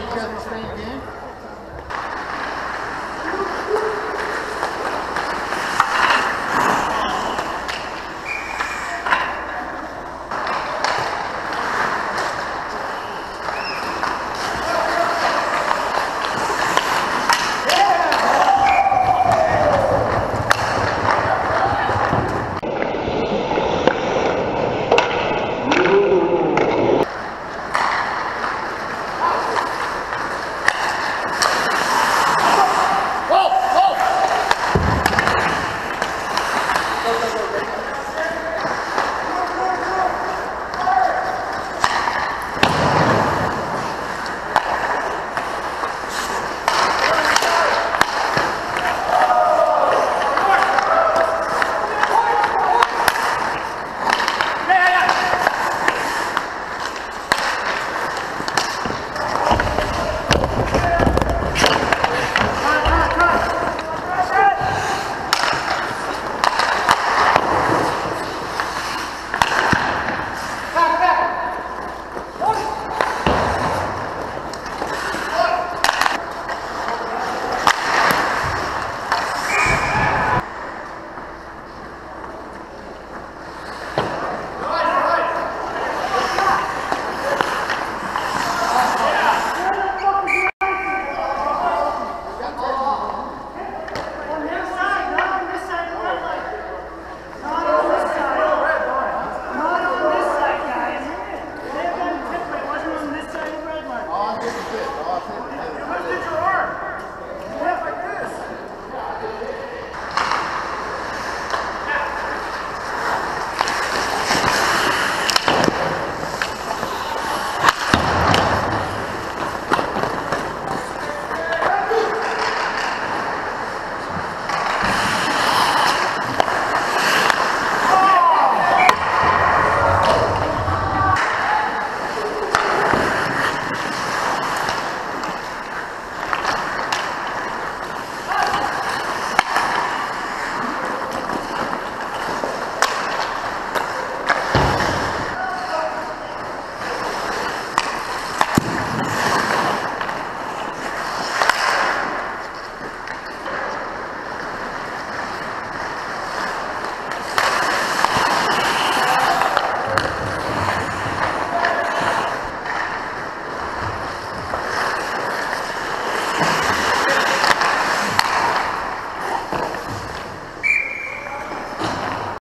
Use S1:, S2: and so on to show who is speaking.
S1: you guys want to stay